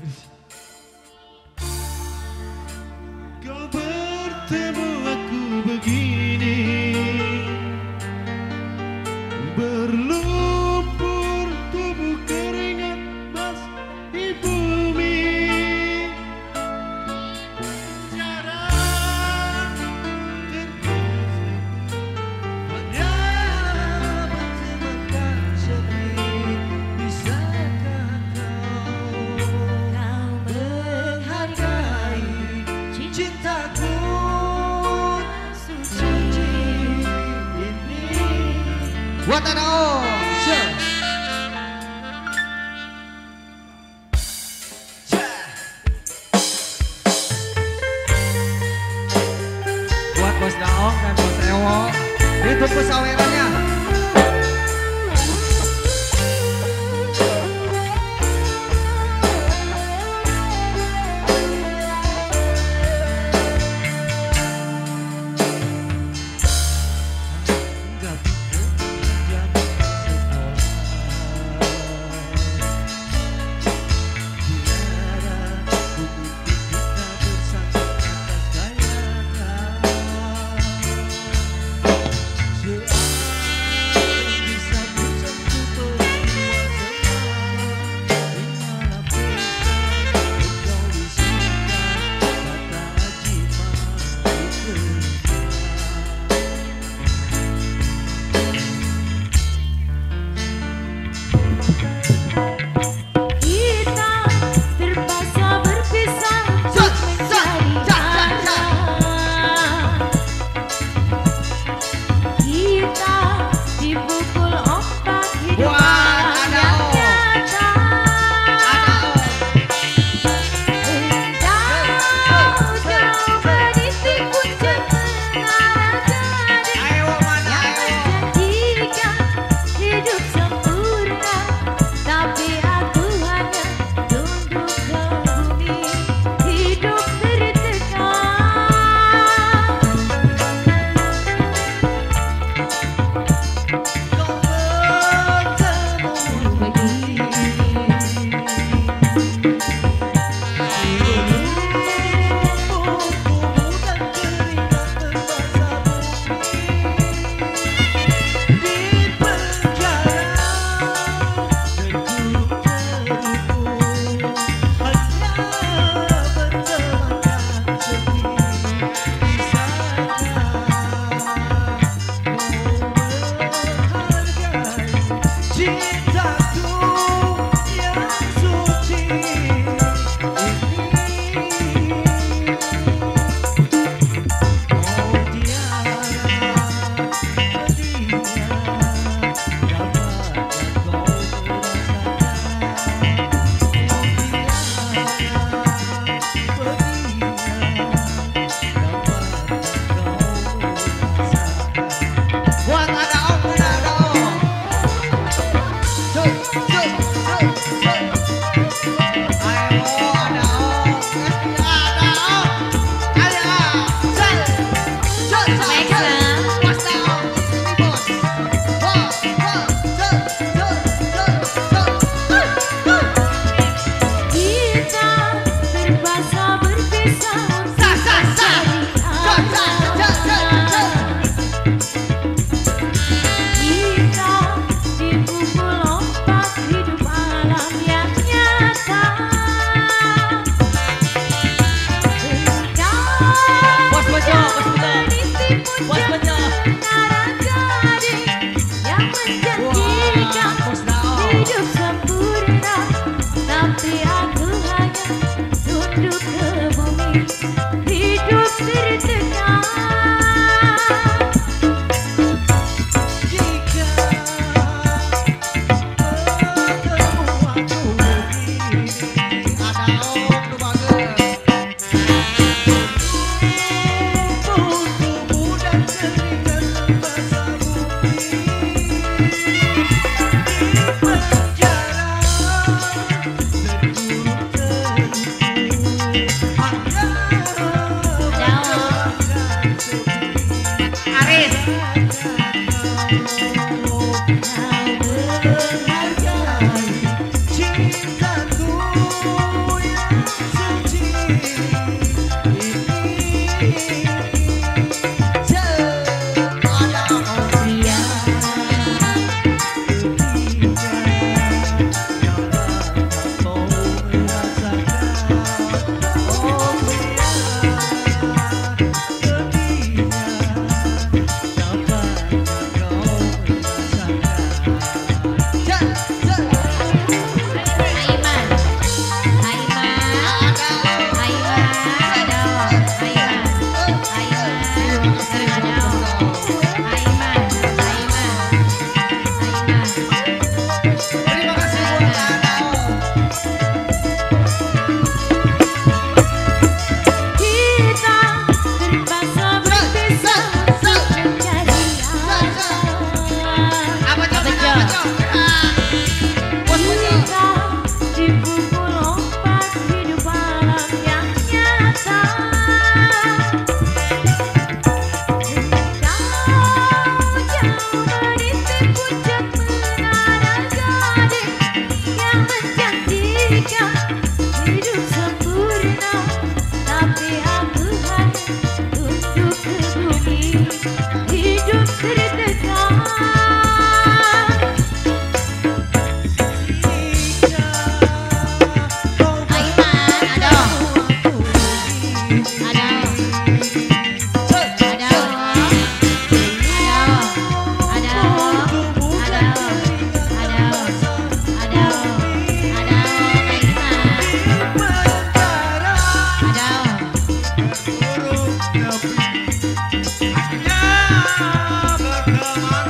Please. nada não. Kita 心在 hidup sempurna Rama.